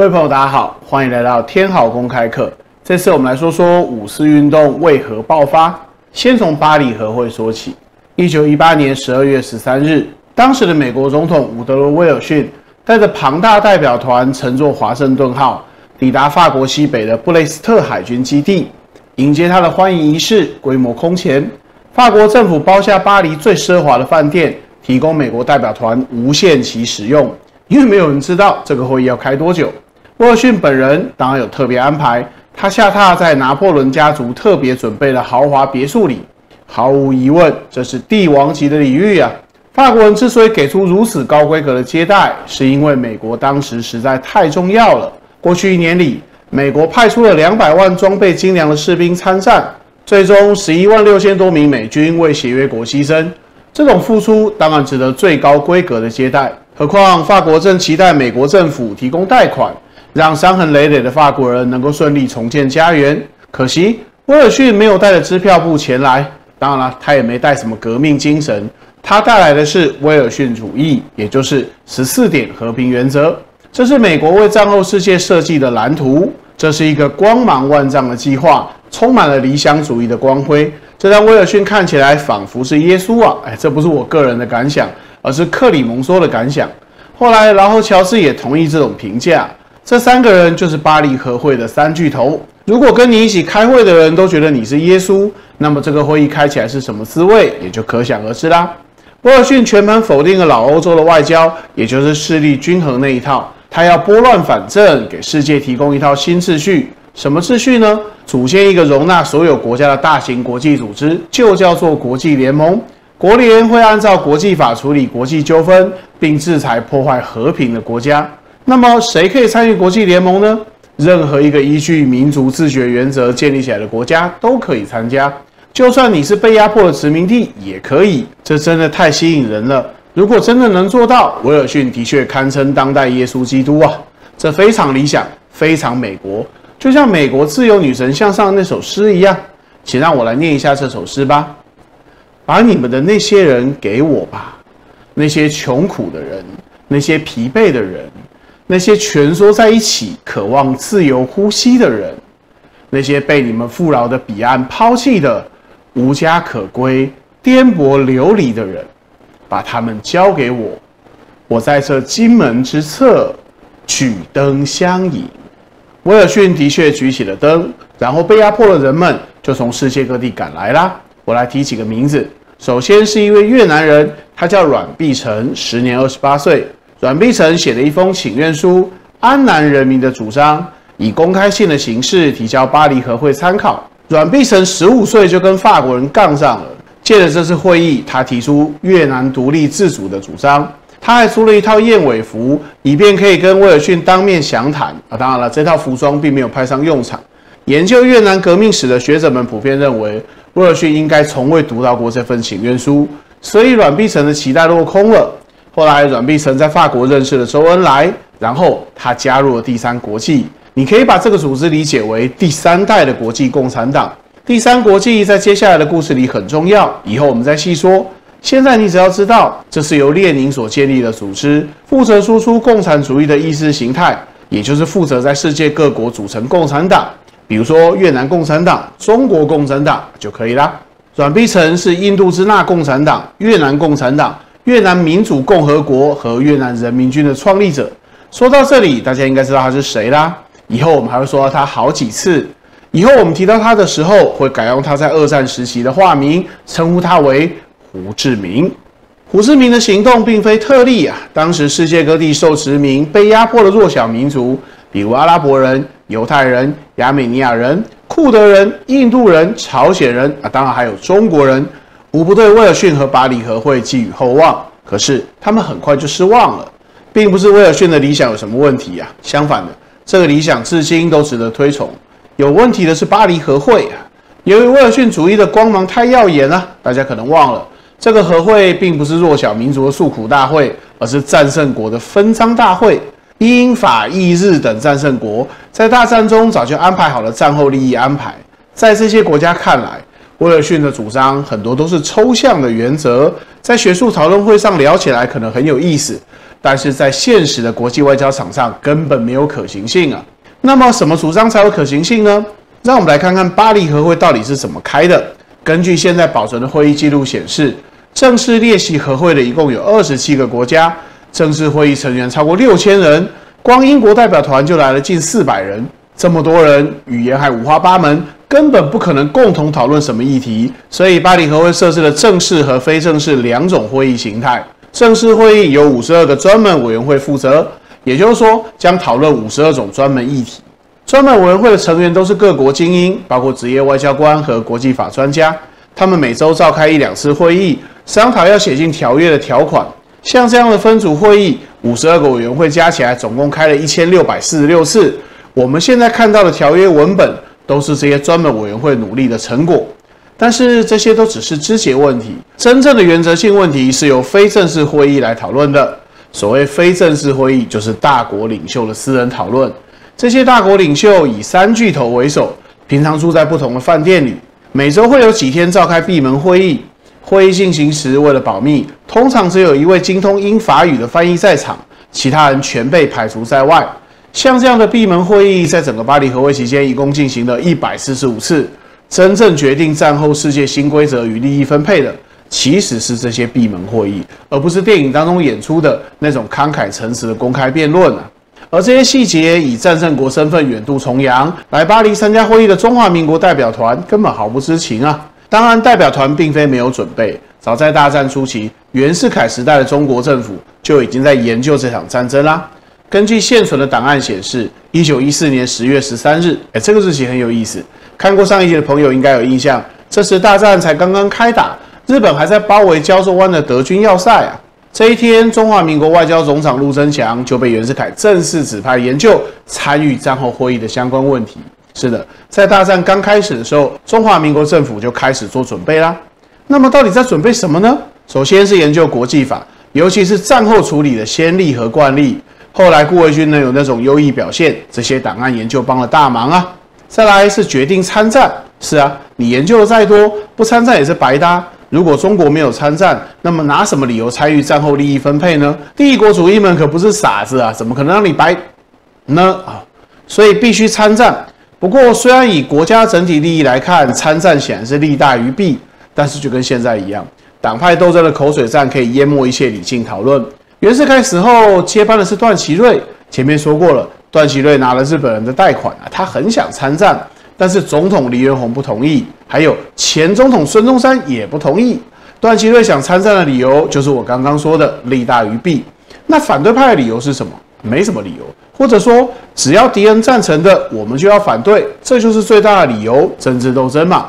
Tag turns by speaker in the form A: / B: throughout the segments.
A: 各位朋友，大家好，欢迎来到天好公开课。这次我们来说说五四运动为何爆发。先从巴黎和会说起。一九一八年十二月十三日，当时的美国总统伍德罗·威尔逊带着庞大代表团乘坐华盛顿号抵达法国西北的布雷斯特海军基地，迎接他的欢迎仪式规模空前。法国政府包下巴黎最奢华的饭店，提供美国代表团无限期使用。因为没有人知道这个会议要开多久，威尔逊本人当然有特别安排。他下榻在拿破仑家族特别准备的豪华别墅里，毫无疑问，这是帝王级的礼遇啊！法国人之所以给出如此高规格的接待，是因为美国当时实在太重要了。过去一年里，美国派出了两百万装备精良的士兵参战，最终十一万六千多名美军为协约国牺牲。这种付出当然值得最高规格的接待。何况法国正期待美国政府提供贷款，让伤痕累累的法国人能够顺利重建家园。可惜威尔逊没有带着支票簿前来，当然了，他也没带什么革命精神，他带来的是威尔逊主义，也就是十四点和平原则。这是美国为战后世界设计的蓝图，这是一个光芒万丈的计划，充满了理想主义的光辉。这让威尔逊看起来仿佛是耶稣啊！哎，这不是我个人的感想。而是克里蒙梭的感想。后来，劳合乔治也同意这种评价。这三个人就是巴黎和会的三巨头。如果跟你一起开会的人都觉得你是耶稣，那么这个会议开起来是什么滋味，也就可想而知啦。威尔逊全盘否定了老欧洲的外交，也就是势力均衡那一套。他要拨乱反正，给世界提供一套新秩序。什么秩序呢？组建一个容纳所有国家的大型国际组织，就叫做国际联盟。国联会按照国际法处理国际纠纷，并制裁破坏和平的国家。那么，谁可以参与国际联盟呢？任何一个依据民族自决原则建立起来的国家都可以参加，就算你是被压迫的殖民地也可以。这真的太吸引人了。如果真的能做到，威尔逊的确堪称当代耶稣基督啊！这非常理想，非常美国，就像美国自由女神像上那首诗一样。请让我来念一下这首诗吧。把你们的那些人给我吧，那些穷苦的人，那些疲惫的人，那些蜷缩在一起渴望自由呼吸的人，那些被你们富饶的彼岸抛弃的无家可归、颠簸流离的人，把他们交给我，我在这金门之侧举灯相迎。威尔逊的确举起了灯，然后被压迫的人们就从世界各地赶来啦。我来提几个名字。首先是一位越南人，他叫阮碧成，时年二十八岁。阮碧成写了一封请愿书，安南人民的主张，以公开信的形式提交巴黎和会参考。阮碧成十五岁就跟法国人杠上了，借着这次会议，他提出越南独立自主的主张。他还出了一套燕尾服，以便可以跟威尔逊当面详谈。啊，当然了，这套服装并没有派上用场。研究越南革命史的学者们普遍认为。威尔逊应该从未读到过这份请愿书，所以阮碧城的期待落空了。后来，阮碧城在法国认识了周恩来，然后他加入了第三国际。你可以把这个组织理解为第三代的国际共产党。第三国际在接下来的故事里很重要，以后我们再细说。现在你只要知道，这是由列宁所建立的组织，负责输出共产主义的意识形态，也就是负责在世界各国组成共产党。比如说越南共产党、中国共产党就可以啦。阮碧城是印度支那共产党、越南共产党、越南民主共和国和越南人民军的创立者。说到这里，大家应该知道他是谁啦。以后我们还会说到他好几次。以后我们提到他的时候，会改用他在二战时期的化名，称呼他为胡志明。胡志明的行动并非特例啊，当时世界各地受殖民、被压迫的弱小民族，比如阿拉伯人。犹太人、亚美尼亚人、库德人、印度人、朝鲜人啊，当然还有中国人，无不对威尔逊和巴黎和会寄予厚望。可是他们很快就失望了，并不是威尔逊的理想有什么问题呀，相反的，这个理想至今都值得推崇。有问题的是巴黎和会啊，由于威尔逊主义的光芒太耀眼了，大家可能忘了，这个和会并不是弱小民族的诉苦大会，而是战胜国的分赃大会。英法意日等战胜国在大战中早就安排好了战后利益安排，在这些国家看来，威尔逊的主张很多都是抽象的原则，在学术讨论会上聊起来可能很有意思，但是在现实的国际外交场上根本没有可行性啊。那么什么主张才有可行性呢？让我们来看看巴黎和会到底是怎么开的。根据现在保存的会议记录显示，正式列席和会的一共有二十七个国家，正式会议成员超过六千人，光英国代表团就来了近四百人。这么多人，语言还五花八门，根本不可能共同讨论什么议题。所以巴黎和会设置了正式和非正式两种会议形态。正式会议由五十二个专门委员会负责，也就是说将讨论五十二种专门议题。专门委员会的成员都是各国精英，包括职业外交官和国际法专家。他们每周召开一两次会议，商讨要写进条约的条款。像这样的分组会议，五十二个委员会加起来总共开了一千六百四十六次。我们现在看到的条约文本，都是这些专门委员会努力的成果。但是这些都只是枝节问题，真正的原则性问题是由非正式会议来讨论的。所谓非正式会议，就是大国领袖的私人讨论。这些大国领袖以三巨头为首，平常住在不同的饭店里，每周会有几天召开闭门会议。会议进行时，为了保密，通常只有一位精通英法语的翻译在场，其他人全被排除在外。像这样的闭门会议，在整个巴黎和会期间，一共进行了一百四十五次。真正决定战后世界新规则与利益分配的，其实是这些闭门会议，而不是电影当中演出的那种慷慨陈词的公开辩论啊。而这些细节，以战胜国身份远渡重洋来巴黎参加会议的中华民国代表团根本毫不知情啊！当然，代表团并非没有准备，早在大战初期，袁世凯时代的中国政府就已经在研究这场战争啦。根据现存的档案显示，一九一四年十月十三日，哎，这个日期很有意思。看过上一集的朋友应该有印象，这时大战才刚刚开打，日本还在包围胶州湾的德军要塞啊。这一天，中华民国外交总长陆征祥就被袁世凯正式指派研究参与战后会议的相关问题。是的，在大战刚开始的时候，中华民国政府就开始做准备啦。那么，到底在准备什么呢？首先是研究国际法，尤其是战后处理的先例和惯例。后来顾维钧呢有那种优异表现，这些档案研究帮了大忙啊。再来是决定参战，是啊，你研究的再多，不参战也是白搭。如果中国没有参战，那么拿什么理由参与战后利益分配呢？帝国主义们可不是傻子啊，怎么可能让你白呢？啊，所以必须参战。不过，虽然以国家整体利益来看，参战显然是利大于弊，但是就跟现在一样，党派斗争的口水战可以淹没一切理性讨论。袁世凯死后接班的是段祺瑞，前面说过了，段祺瑞拿了日本人的贷款啊，他很想参战。但是总统黎元洪不同意，还有前总统孙中山也不同意。段祺瑞想参战的理由就是我刚刚说的利大于弊。那反对派的理由是什么？没什么理由，或者说只要敌人赞成的，我们就要反对，这就是最大的理由。政治斗争嘛，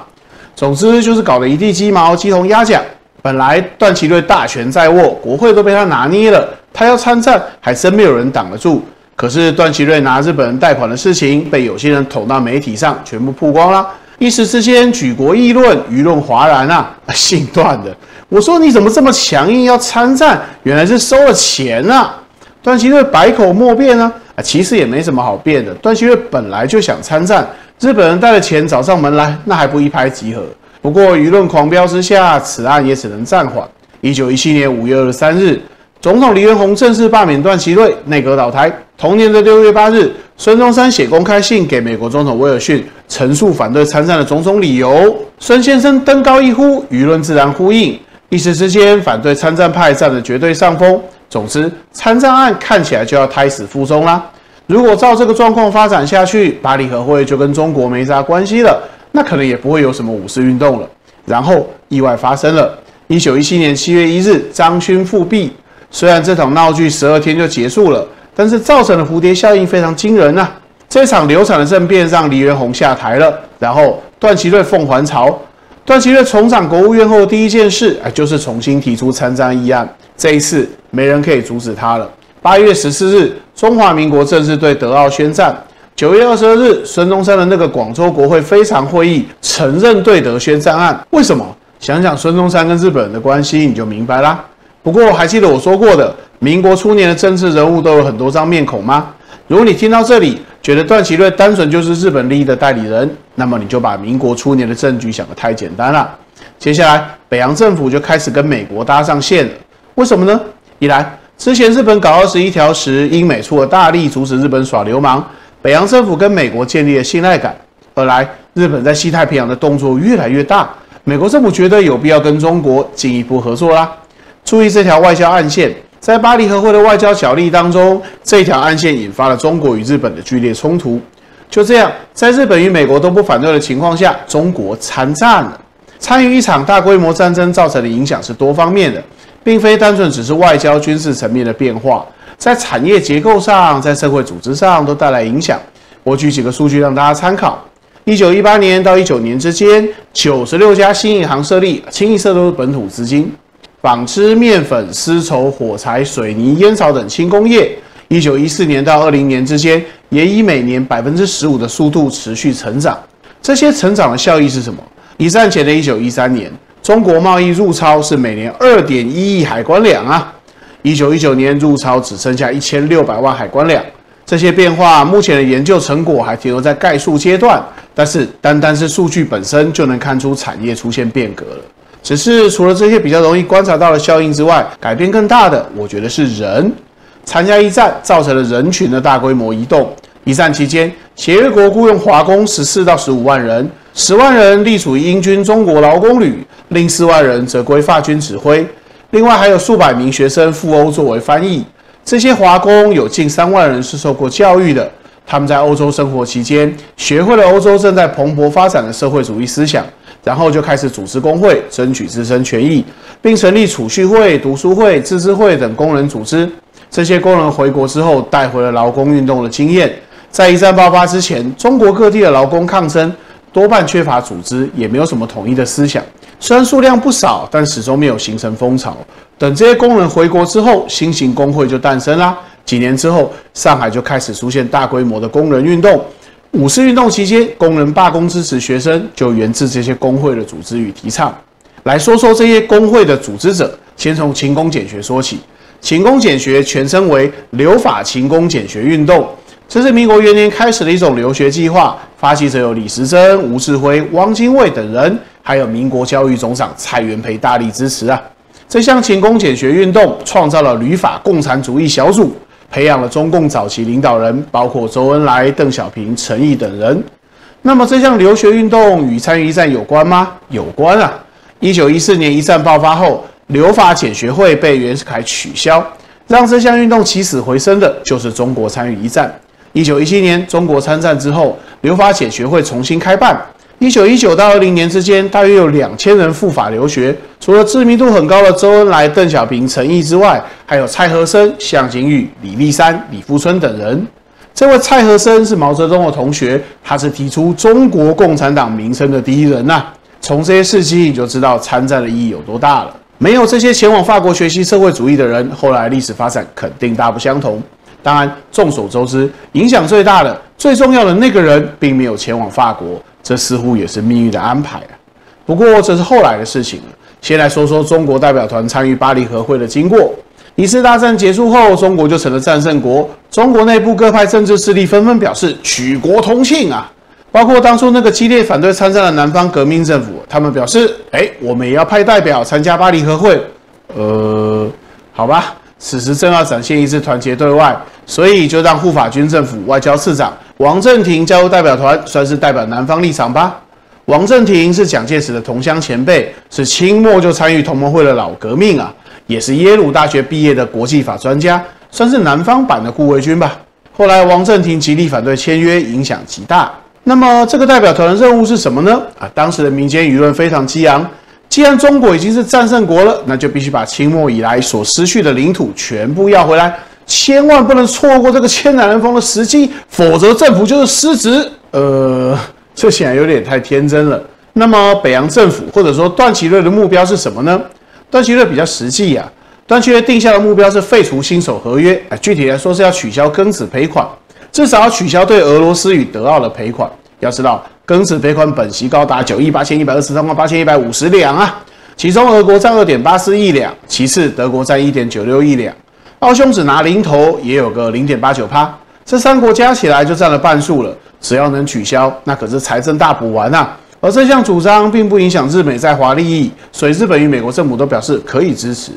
A: 总之就是搞得一地鸡毛，鸡同鸭讲。本来段祺瑞大权在握，国会都被他拿捏了，他要参战还真没有人挡得住。可是段祺瑞拿日本人贷款的事情被有些人捅到媒体上，全部曝光了，一时之间举国议论，舆论哗然啊！姓段的，我说你怎么这么强硬要参战？原来是收了钱啊！段祺瑞百口莫辩啊！啊，其实也没什么好辩的，段祺瑞本来就想参战，日本人带了钱找上门来，那还不一拍即合？不过舆论狂飙之下，此案也只能暂缓。一九一七年五月二十三日。总统黎元洪正式罢免段祺瑞，内阁倒台。同年的六月八日，孙中山写公开信给美国总统威尔逊，陈述反对参战的种种理由。孙先生登高一呼，舆论自然呼应。一时之间，反对参战派占了绝对上风。总之，参战案看起来就要胎死腹中啦。如果照这个状况发展下去，巴黎和会就跟中国没啥关系了，那可能也不会有什么五四运动了。然后，意外发生了。一九一七年七月一日，张勋复辟。虽然这场闹剧十二天就结束了，但是造成的蝴蝶效应非常惊人呐！这场流产的政变让黎元洪下台了，然后段祺瑞奉还朝。段祺瑞重掌国务院后第一件事，哎，就是重新提出参战议案。这一次没人可以阻止他了。八月十四日，中华民国正式对德奥宣战。九月二十二日，孙中山的那个广州国会非常会议承认对德宣战案。为什么？想想孙中山跟日本人的关系，你就明白啦。不过，还记得我说过的，民国初年的政治人物都有很多张面孔吗？如果你听到这里觉得段祺瑞单纯就是日本利益的代理人，那么你就把民国初年的政局想得太简单了。接下来，北洋政府就开始跟美国搭上线了。为什么呢？一来，之前日本搞二十一条时，英美出了大力阻止日本耍流氓，北洋政府跟美国建立了信赖感。二来，日本在西太平洋的动作越来越大，美国政府觉得有必要跟中国进一步合作啦。注意这条外交暗线，在巴黎和会的外交角力当中，这条暗线引发了中国与日本的剧烈冲突。就这样，在日本与美国都不反对的情况下，中国参战了。参与一场大规模战争造成的影响是多方面的。并非单纯只是外交军事层面的变化，在产业结构上，在社会组织上都带来影响。我举几个数据让大家参考：一九一八年到一九年之间，九十六家新银行设立，清一色都是本土资金。纺织、面粉、丝绸、火柴、水泥、烟草等轻工业，一九一四年到二零年之间，也以每年百分之十五的速度持续成长。这些成长的效益是什么？一战前的一九一三年。中国贸易入超是每年二点一亿海关两啊，一九一九年入超只剩下一千六百万海关两。这些变化目前的研究成果还停留在概述阶段，但是单单是数据本身就能看出产业出现变革了。只是除了这些比较容易观察到的效应之外，改变更大的，我觉得是人参加一战造成了人群的大规模移动。一战期间，协约国雇佣华工十四到十五万人，十万人隶属于英军中国劳工旅。另四万人则归法军指挥，另外还有数百名学生赴欧作为翻译。这些华工有近三万人是受过教育的，他们在欧洲生活期间，学会了欧洲正在蓬勃发展的社会主义思想，然后就开始组织工会，争取自身权益，并成立储蓄会、读书会、自治会等工人组织。这些工人回国之后，带回了劳工运动的经验。在一战爆发之前，中国各地的劳工抗争多半缺乏组织，也没有什么统一的思想。虽然数量不少，但始终没有形成风潮。等这些工人回国之后，新型工会就诞生啦。几年之后，上海就开始出现大规模的工人运动。五四运动期间，工人罢工支持学生，就源自这些工会的组织与提倡。来说说这些工会的组织者，先从勤工俭学说起。勤工俭学全称为留法勤工俭学运动，这是民国元年开始的一种留学计划，发起者有李时珍、吴志辉、汪精卫等人。还有民国教育总长蔡元培大力支持啊！这项勤工俭学运动创造了旅法共产主义小组，培养了中共早期领导人，包括周恩来、邓小平、陈毅等人。那么这项留学运动与参与一战有关吗？有关啊！一九一四年一战爆发后，留法俭学会被袁世凯取消，让这项运动起死回生的就是中国参与一战。一九一七年中国参战之后，留法俭学会重新开办。一九一九到二零年之间，大约有两千人赴法留学。除了知名度很高的周恩来、邓小平、陈毅之外，还有蔡和森、向景玉、李立三、李富春等人。这位蔡和森是毛泽东的同学，他是提出中国共产党名称的第一人呐。从这些事迹你就知道参战的意义有多大了。没有这些前往法国学习社会主义的人，后来历史发展肯定大不相同。当然，众所周知，影响最大的、最重要的那个人，并没有前往法国。这似乎也是命运的安排啊！不过这是后来的事情了。先来说说中国代表团参与巴黎和会的经过。一次大战结束后，中国就成了战胜国。中国内部各派政治势力纷纷表示举国同庆啊！包括当初那个激烈反对参战的南方革命政府，他们表示：哎，我们也要派代表参加巴黎和会。呃，好吧，此时正要展现一次团结对外，所以就让护法军政府外交次长。王振廷加入代表团，算是代表南方立场吧。王振廷是蒋介石的同乡前辈，是清末就参与同盟会的老革命啊，也是耶鲁大学毕业的国际法专家，算是南方版的顾维钧吧。后来王振廷极力反对签约，影响极大。那么这个代表团的任务是什么呢？啊，当时的民间舆论非常激昂，既然中国已经是战胜国了，那就必须把清末以来所失去的领土全部要回来。千万不能错过这个千载难逢的时机，否则政府就是失职。呃，这显然有点太天真了。那么北洋政府或者说段祺瑞的目标是什么呢？段祺瑞比较实际啊。段祺瑞定下的目标是废除新手合约，啊，具体来说是要取消庚子赔款，至少要取消对俄罗斯与德奥的赔款。要知道，庚子赔款本息高达九亿八千一百二十三万八千一百五十两啊，其中俄国占二点八四亿两，其次德国占一点九六亿两。奥匈只拿零头，也有个零点八九趴，这三国加起来就占了半数了。只要能取消，那可是财政大补丸呐。而这项主张并不影响日美在华利益，所以日本与美国政府都表示可以支持。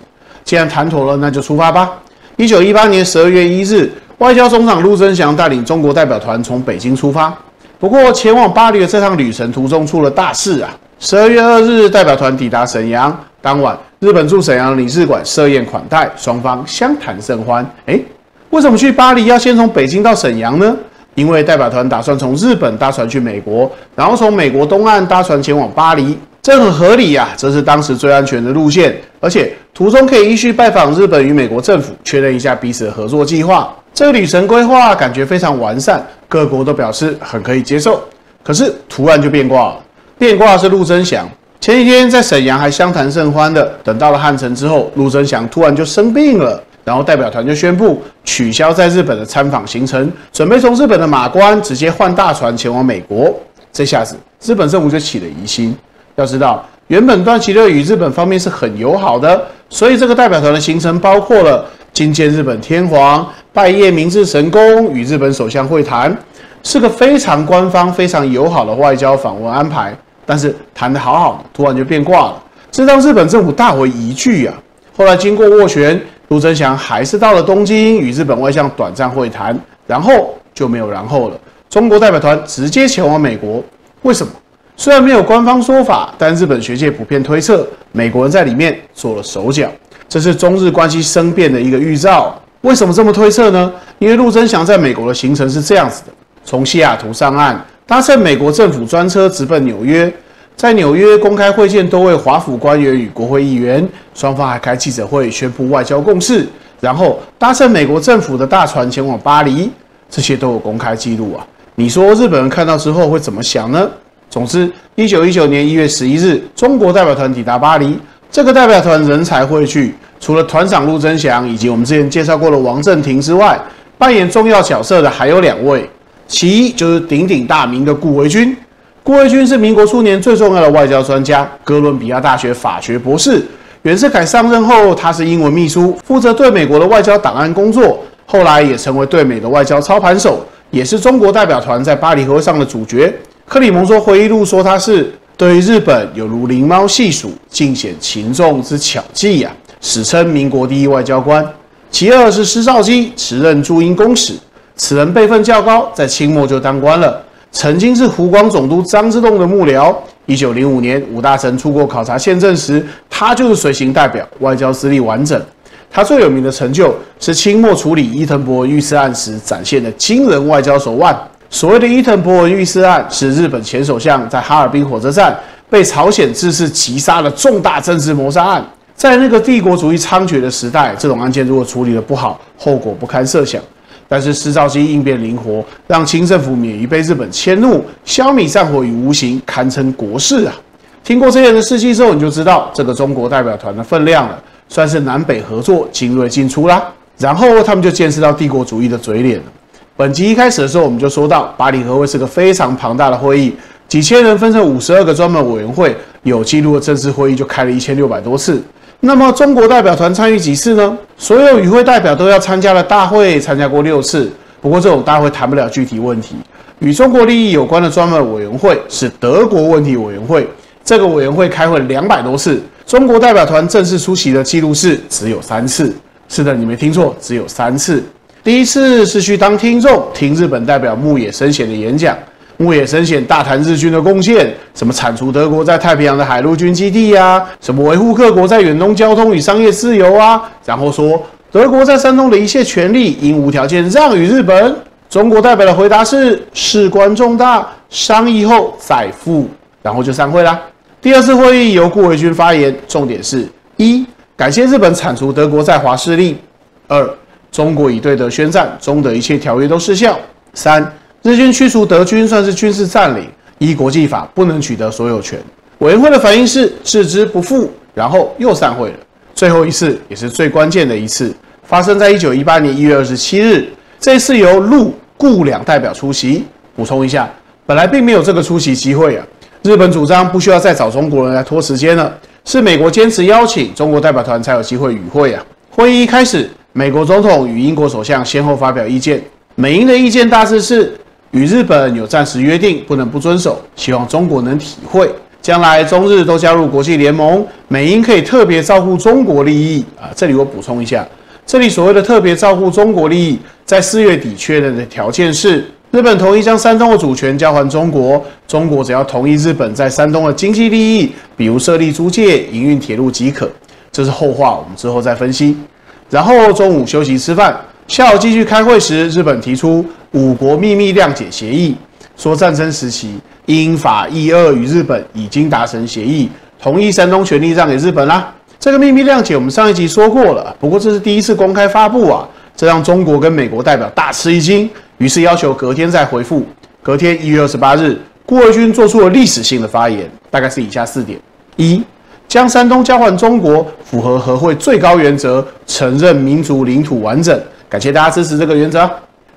A: 既然谈妥了，那就出发吧。一九一八年十二月一日，外交总长陆征祥带领中国代表团从北京出发。不过，前往巴黎的这趟旅程途中出了大事啊！十二月二日，代表团抵达沈阳，当晚，日本驻沈阳领事馆设宴款待，双方相谈甚欢。诶，为什么去巴黎要先从北京到沈阳呢？因为代表团打算从日本搭船去美国，然后从美国东岸搭船前往巴黎，这很合理呀。这是当时最安全的路线，而且途中可以依序拜访日本与美国政府，确认一下彼此的合作计划。这个旅程规划感觉非常完善，各国都表示很可以接受。可是突然就变卦了，变卦是陆征祥。前几天在沈阳还相谈甚欢的，等到了汉城之后，陆征祥突然就生病了。然后代表团就宣布取消在日本的参访行程，准备从日本的马关直接换大船前往美国。这下子日本政府就起了疑心。要知道，原本段祺瑞与日本方面是很友好的，所以这个代表团的行程包括了觐见日本天皇、拜谒明治神宫、与日本首相会谈，是个非常官方、非常友好的外交访问安排。但是谈得好好的，突然就变卦了，这让日本政府大为疑惧啊。后来经过斡旋。陆征祥还是到了东京与日本外相短暂会谈，然后就没有然后了。中国代表团直接前往美国，为什么？虽然没有官方说法，但日本学界普遍推测，美国人在里面做了手脚，这是中日关系生变的一个预兆。为什么这么推测呢？因为陆征祥在美国的行程是这样子的：从西雅图上岸，搭乘美国政府专车直奔纽约。在纽约公开会见多位华府官员与国会议员，双方还开记者会宣布外交共识，然后搭乘美国政府的大船前往巴黎，这些都有公开记录啊！你说日本人看到之后会怎么想呢？总之，一九一九年一月十一日，中国代表团抵达巴黎，这个代表团人才汇聚，除了团长陆征祥以及我们之前介绍过的王振廷之外，扮演重要角色的还有两位，其一就是鼎鼎大名的顾维钧。顾维钧是民国初年最重要的外交专家，哥伦比亚大学法学博士。袁世凯上任后，他是英文秘书，负责对美国的外交档案工作。后来也成为对美的外交操盘手，也是中国代表团在巴黎和会上的主角。克里蒙说回忆录说他是对日本有如灵猫细数，尽显情重之巧计呀，史称民国第一外交官。其二是施肇基，辞任驻英公使，此人辈分较高，在清末就当官了。曾经是湖广总督张之洞的幕僚。一九零五年，武大臣出国考察宪政时，他就是随行代表，外交资历完整。他最有名的成就是清末处理伊藤博文遇刺案时展现的惊人外交手腕。所谓的伊藤博文遇刺案，是日本前首相在哈尔滨火车站被朝鲜自式击杀的重大政治谋杀案。在那个帝国主义猖獗的时代，这种案件如果处理的不好，后果不堪设想。但是施肇基应变灵活，让清政府免于被日本迁怒，消弭战火于无形，堪称国事啊！听过这些人的事迹之后，你就知道这个中国代表团的分量了，算是南北合作，精锐进出啦。然后他们就见识到帝国主义的嘴脸了。本集一开始的时候，我们就说到巴黎和会是个非常庞大的会议，几千人分成五十二个专门委员会，有记录的正式会议就开了一千六百多次。那么中国代表团参与几次呢？所有与会代表都要参加的大会参加过六次。不过这种大会谈不了具体问题。与中国利益有关的专门委员会是德国问题委员会，这个委员会开会两百多次。中国代表团正式出席的记录是只有三次。是的，你没听错，只有三次。第一次是去当听众，听日本代表牧野生显的演讲。牧野深显大谈日军的贡献，什么铲除德国在太平洋的海陆军基地呀，什么维护各国在远东交通与商业自由啊，然后说德国在山东的一切权利应无条件让与日本。中国代表的回答是事关重大，商议后再付，然后就散会啦。第二次会议由顾维钧发言，重点是一感谢日本铲除德国在华势力；二中国已对德宣战，中德一切条约都失效；三。日军驱除德军算是军事占领，依国际法不能取得所有权。委员会的反应是置之不复，然后又散会了。最后一次也是最关键的一次，发生在一九一八年一月二十七日。这次由陆顾两代表出席。补充一下，本来并没有这个出席机会啊。日本主张不需要再找中国人来拖时间了，是美国坚持邀请中国代表团才有机会与会啊。会议一开始，美国总统与英国首相先后发表意见。美英的意见大致是。与日本有暂时约定，不能不遵守。希望中国能体会，将来中日都加入国际联盟，美英可以特别照顾中国利益啊。这里我补充一下，这里所谓的特别照顾中国利益，在四月底确认的条件是，日本同意将山东的主权交还中国，中国只要同意日本在山东的经济利益，比如设立租界、营运铁路即可。这是后话，我们之后再分析。然后中午休息吃饭，下午继续开会时，日本提出五国秘密谅解协议，说战争时期英法意俄与日本已经达成协议，同意山东权利让给日本啦。这个秘密谅解我们上一集说过了，不过这是第一次公开发布啊，这让中国跟美国代表大吃一惊，于是要求隔天再回复。隔天一月二十八日，顾维钧做出了历史性的发言，大概是以下四点：一、将山东交还中国，符合和会最高原则，承认民族领土完整。感谢大家支持这个原则。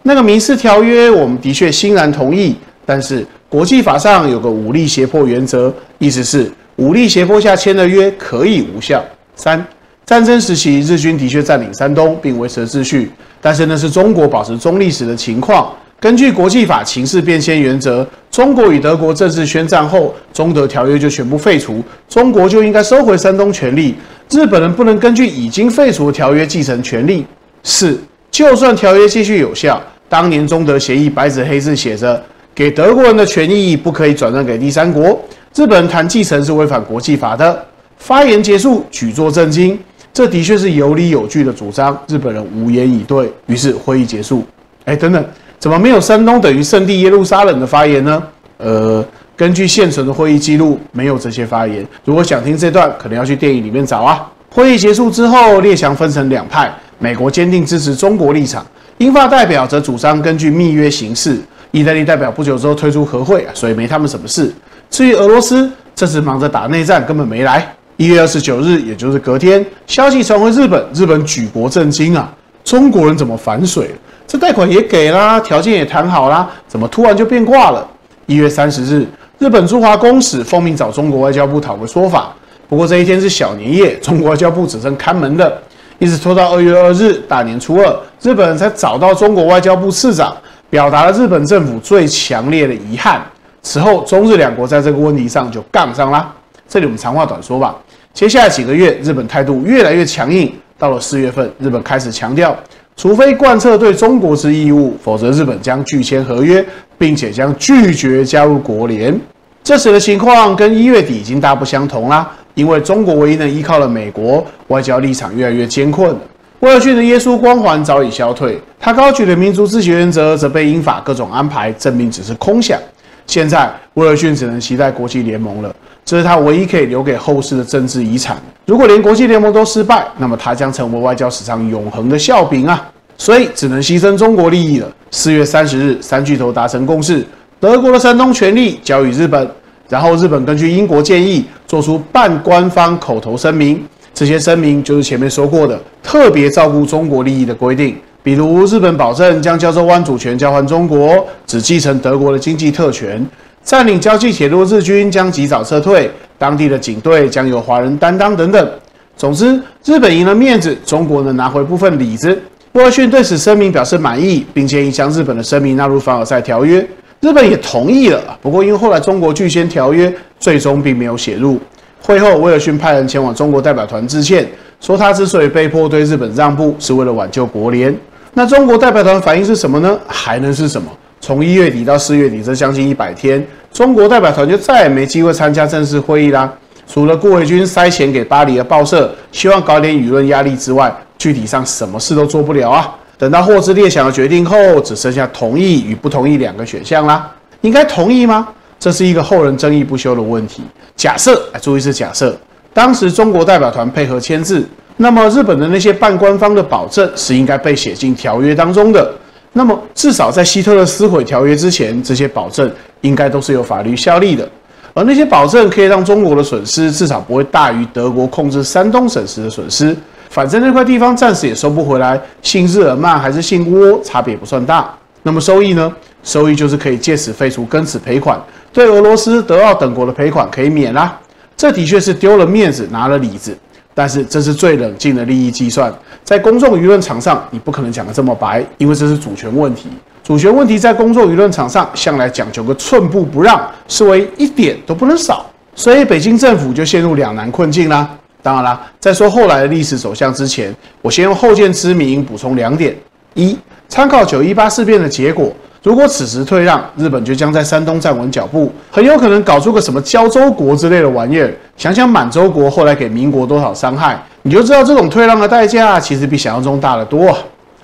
A: 那个民事条约我们的确欣然同意，但是国际法上有个武力胁迫原则，意思是武力胁迫下签的约可以无效。三战争时期，日军的确占领山东并维持了秩序，但是那是中国保持中立时的情况。根据国际法情势变迁原则，中国与德国正式宣战后，中德条约就全部废除，中国就应该收回山东权利。日本人不能根据已经废除的条约继承权利。四，就算条约继续有效，当年中德协议白纸黑字写着，给德国人的权益不可以转让给第三国。日本人谈继承是违反国际法的。发言结束，举座震惊。这的确是有理有据的主张，日本人无言以对。于是会议结束。哎，等等，怎么没有山东等于圣地耶路撒冷的发言呢？呃，根据现存的会议记录，没有这些发言。如果想听这段，可能要去电影里面找啊。会议结束之后，列强分成两派，美国坚定支持中国立场，英法代表则主张根据密约行事。意大利代表不久之后退出和会，所以没他们什么事。至于俄罗斯，这次忙着打内战，根本没来。一月二十九日，也就是隔天，消息传回日本，日本举国震惊啊！中国人怎么反水了？这贷款也给啦，条件也谈好啦，怎么突然就变卦了？一月三十日，日本驻华公使奉命找中国外交部讨个说法。不过这一天是小年夜，中国外交部只剩看门的，一直拖到二月二日大年初二，日本才找到中国外交部次长，表达了日本政府最强烈的遗憾。此后，中日两国在这个问题上就杠上啦。这里我们长话短说吧。接下来几个月，日本态度越来越强硬。到了四月份，日本开始强调，除非贯彻对中国之义务，否则日本将拒签合约，并且将拒绝加入国联。这时的情况跟一月底已经大不相同啦，因为中国唯一能依靠的美国外交立场越来越艰困。威尔逊的耶稣光环早已消退，他高举的民族自决原则则被英法各种安排证明只是空想。现在，威尔逊只能期待国际联盟了。这是他唯一可以留给后世的政治遗产。如果连国际联盟都失败，那么他将成为外交史上永恒的笑柄啊！所以只能牺牲中国利益了。四月三十日，三巨头达成共识，德国的山东权利交予日本，然后日本根据英国建议做出半官方口头声明。这些声明就是前面说过的特别照顾中国利益的规定，比如日本保证将胶州湾主权交还中国，只继承德国的经济特权。占领交济铁路日军将及早撤退，当地的警队将由华人担当等等。总之，日本赢了面子，中国能拿回部分里子。威尔逊对此声明表示满意，并建议将日本的声明纳入凡尔赛条约。日本也同意了。不过，因为后来中国拒签条约，最终并没有写入。会后，威尔逊派人前往中国代表团致歉，说他之所以被迫对日本让步，是为了挽救国联。那中国代表团反应是什么呢？还能是什么？从一月底到四月底，这将近一百天，中国代表团就再也没机会参加正式会议啦。除了顾维钧塞钱给巴黎的报社，希望搞点舆论压力之外，具体上什么事都做不了啊。等到霍兹列想的决定后，只剩下同意与不同意两个选项啦。应该同意吗？这是一个后人争议不休的问题。假设，注意是假设，当时中国代表团配合签字，那么日本的那些半官方的保证是应该被写进条约当中的。那么，至少在希特勒撕毁条约之前，这些保证应该都是有法律效力的。而那些保证可以让中国的损失至少不会大于德国控制山东省时的损失。反正那块地方暂时也收不回来，姓日耳曼还是姓倭，差别不算大。那么收益呢？收益就是可以借此废除庚子赔款，对俄罗斯、德奥等国的赔款可以免啦。这的确是丢了面子，拿了里子。但是这是最冷静的利益计算，在公众舆论场上，你不可能讲得这么白，因为这是主权问题。主权问题在公众舆论场上向来讲究个寸步不让，视为一点都不能少，所以北京政府就陷入两难困境啦。当然啦，在说后来的历史走向之前，我先用后见之明补充两点：一，参考九一八事变的结果，如果此时退让，日本就将在山东站稳脚步，很有可能搞出个什么胶州国之类的玩意儿。想想满洲国后来给民国多少伤害，你就知道这种退让的代价其实比想象中大得多。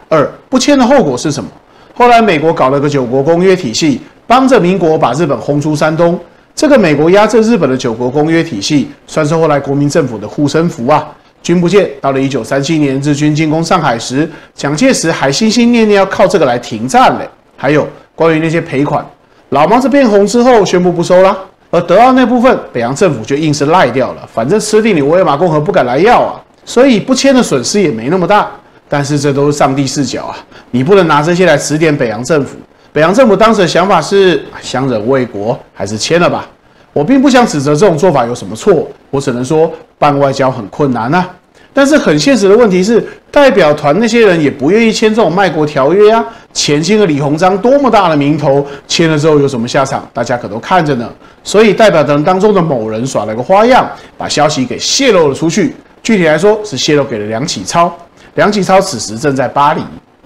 A: 二，不签的后果是什么？后来美国搞了个九国公约体系，帮着民国把日本轰出山东。这个美国压制日本的九国公约体系，算是后来国民政府的护身符啊。君不见，到了一九三七年日军进攻上海时，蒋介石还心心念念要靠这个来停战嘞。还有关于那些赔款，老毛子变红之后宣布不收啦，而德奥那部分，北洋政府就硬是赖掉了，反正吃定你维也纳共和不敢来要啊，所以不签的损失也没那么大。但是这都是上帝视角啊，你不能拿这些来指点北洋政府。北洋政府当时的想法是相忍为国，还是签了吧？我并不想指责这种做法有什么错，我只能说办外交很困难啊。但是很现实的问题是，代表团那些人也不愿意签这种卖国条约啊。钱清和李鸿章多么大的名头，签了之后有什么下场？大家可都看着呢。所以代表团当中的某人耍了个花样，把消息给泄露了出去。具体来说是泄露给了梁启超。梁启超此时正在巴黎，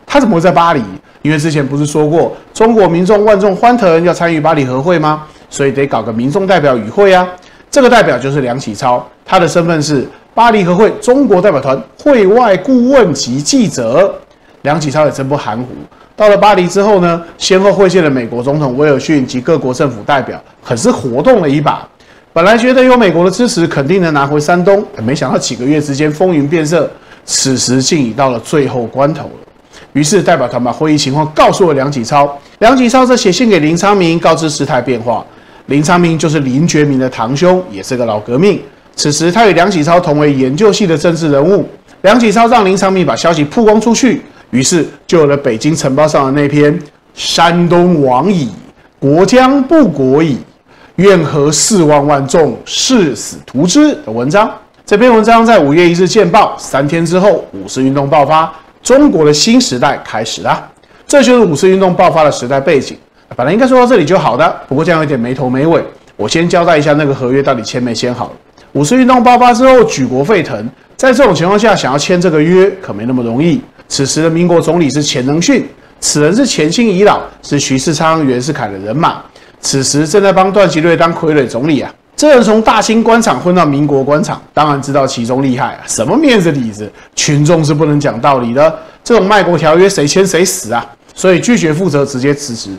A: 他怎么会在巴黎？因为之前不是说过中国民众万众欢腾要参与巴黎和会吗？所以得搞个民众代表与会啊。这个代表就是梁启超，他的身份是巴黎和会中国代表团会外顾问及记者。梁启超也真不含糊，到了巴黎之后呢，先后会见了美国总统威尔逊及各国政府代表，很是活动了一把。本来觉得有美国的支持，肯定能拿回山东，没想到几个月之间风云变色。此时竟已到了最后关头了，于是代表团把会议情况告诉了梁启超，梁启超则写信给林昌明，告知事态变化。林昌明就是林觉民的堂兄，也是个老革命。此时他与梁启超同为研究系的政治人物，梁启超让林昌明把消息曝光出去，于是就有了《北京晨报》上的那篇“山东亡矣，国将不国矣，愿和四万万众誓死图之”的文章。这篇文章在五月一日见报，三天之后五四运动爆发，中国的新时代开始了。这就是五四运动爆发的时代背景。本来应该说到这里就好的，不过这样有点没头没尾。我先交代一下那个合约到底签没签好。五四运动爆发之后，举国沸腾，在这种情况下想要签这个约可没那么容易。此时的民国总理是钱能训，此人是前清遗老，是徐世昌、袁世凯的人马，此时正在帮段祺瑞当傀儡总理啊。这人从大清官场混到民国官场，当然知道其中厉害啊！什么面子里子，群众是不能讲道理的。这种卖国条约，谁签谁死啊！所以拒绝负责，直接辞职。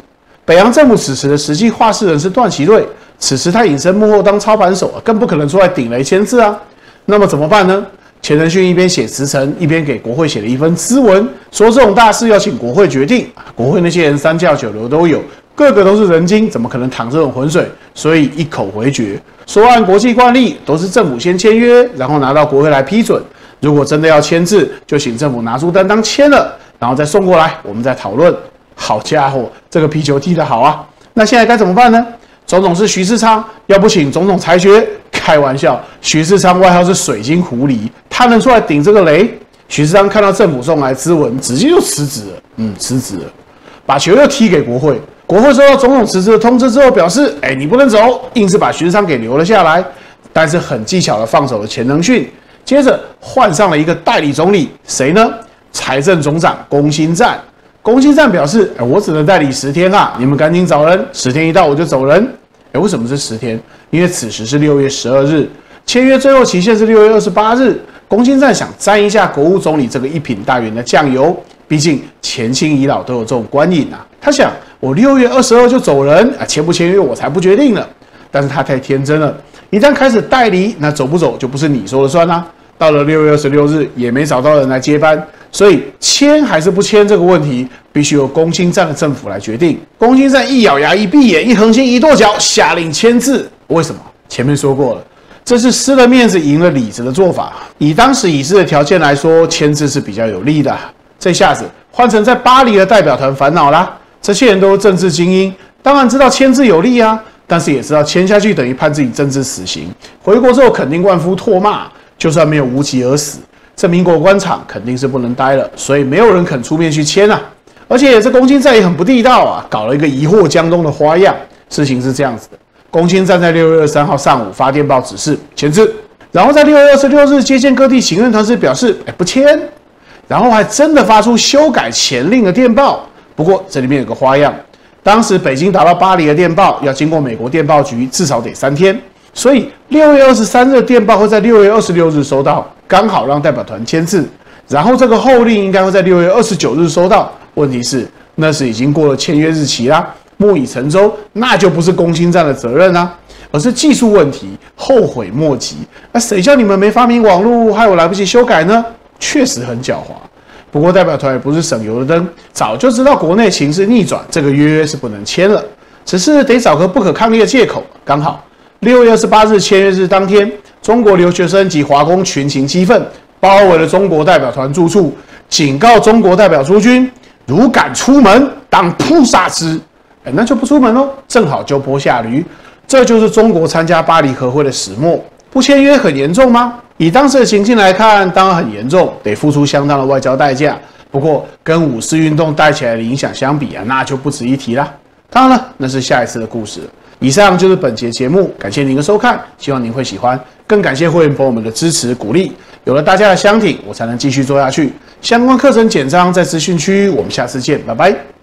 A: 北洋政府此时的实际话事人是段祺瑞，此时他隐身幕后当操盘手，更不可能出来顶雷签字啊。那么怎么办呢？钱仁勋一边写辞呈，一边给国会写了一份咨文，说这种大事要请国会决定。国会那些人三教九流都有。个个都是人精，怎么可能淌这种浑水？所以一口回绝，说按国际惯例，都是政府先签约，然后拿到国会来批准。如果真的要签字，就请政府拿出担当签了，然后再送过来，我们再讨论。好家伙，这个皮球踢得好啊！那现在该怎么办呢？总统是徐世昌，要不请总统裁决？开玩笑，徐世昌外号是水晶狐狸，他能出来顶这个雷？徐世昌看到政府送来咨文，直接就辞职了。嗯，辞职了，把球又踢给国会。国会收到总统辞职的通知之后，表示：“哎，你不能走，硬是把徐世昌给留了下来。但是很技巧的放走了钱能训，接着换上了一个代理总理，谁呢？财政总长龚新赞。龚新赞表示：哎，我只能代理十天啊，你们赶紧找人，十天一到我就走人。哎，为什么是十天？因为此时是六月十二日，签约最后期限是六月二十八日。龚新赞想沾一下国务总理这个一品大员的酱油，毕竟前清遗老都有这种官瘾啊。他想。”我六月二十二就走人啊，签不签约我才不决定呢。但是他太天真了，一旦开始代理，那走不走就不是你说了算啦。到了六月二十六日，也没找到人来接班，所以签还是不签这个问题，必须由攻心站的政府来决定。攻心站一咬牙一闭眼一横心一跺脚，下令签字。为什么？前面说过了，这是失了面子赢了里子的做法。以当时已知的条件来说，签字是比较有利的。这下子换成在巴黎的代表团烦恼啦。这些人都是政治精英，当然知道签字有利啊，但是也知道签下去等于判自己政治死刑，回国之后肯定万夫唾骂，就算没有无疾而死，这民国官场肯定是不能待了，所以没有人肯出面去签啊。而且这龚清赞也很不地道啊，搞了一个疑惑江东的花样。事情是这样子的，龚清赞在六月二十三号上午发电报指示签字，然后在六月二十六日接见各地行政团时表示，哎不签，然后还真的发出修改前令的电报。不过这里面有个花样，当时北京打到巴黎的电报要经过美国电报局，至少得三天，所以六月二十三日电报会在六月二十六日收到，刚好让代表团签字。然后这个后令应该会在六月二十九日收到。问题是那是已经过了签约日期啦，木已成舟，那就不是攻心战的责任啊。而是技术问题，后悔莫及。那谁叫你们没发明网络，害我来不及修改呢？确实很狡猾。不过代表团也不是省油的灯，早就知道国内情势逆转，这个约是不能签了。只是得找个不可抗力的借口。刚好六月二十八日签约日当天，中国留学生及华工群情激愤，包围了中国代表团住处，警告中国代表诸军：如敢出门，当扑杀之。哎，那就不出门喽，正好就坡下驴。这就是中国参加巴黎和会的始末。不签约很严重吗？以当时的情境来看，当然很严重，得付出相当的外交代价。不过跟五四运动带起来的影响相比啊，那就不值一提啦。当然了，那是下一次的故事。以上就是本节节目，感谢您的收看，希望您会喜欢。更感谢会员朋友们的支持鼓励，有了大家的相挺，我才能继续做下去。相关课程简章在资讯区，我们下次见，拜拜。